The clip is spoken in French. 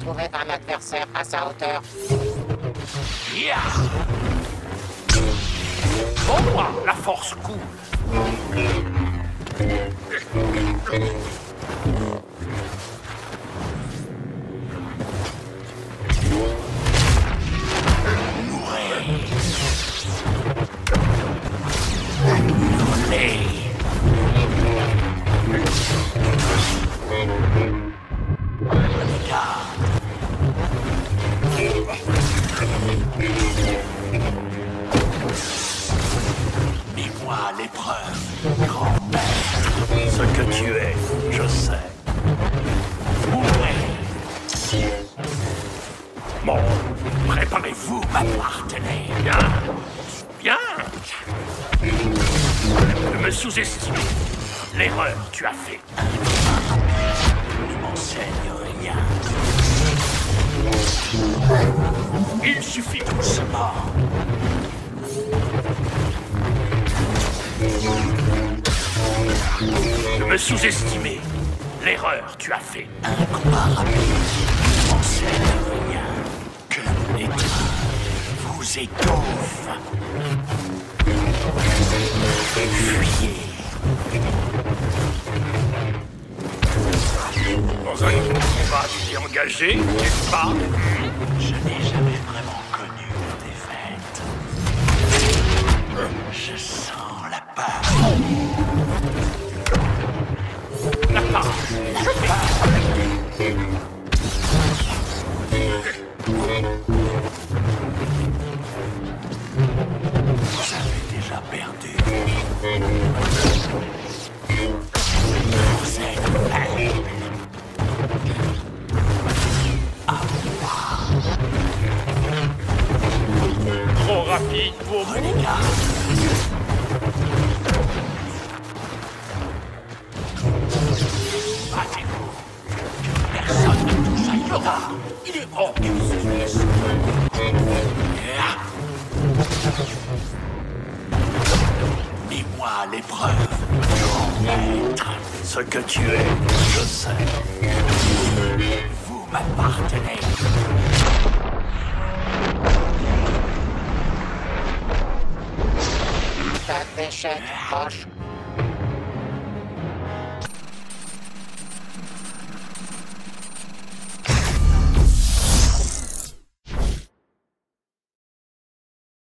trouver un adversaire à sa hauteur. En moi, la force coule. L'épreuve, grand maître. Ce que tu es, je sais. Mourez. Bon, préparez-vous, ma partenaire. Bien. Bien. Ne me sous-estime. L'erreur, tu as fait. Ne m'enseigne rien. Il suffit doucement. De me sous-estimer. L'erreur, tu as fait. Un combat rapide. Ne m'enseigne rien. Que l'étreinte vous étouffe. Fuyez. Dans un combat, tu t'es engagé, n'est-ce pas? Rapide pour garde. Battez-vous. Personne ne touche à Yoda. Il est hors. Mets-moi à l'épreuve. Ce que tu es, je sais. Vous m'appartenez. Shut Hush.